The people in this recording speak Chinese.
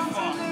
beautiful.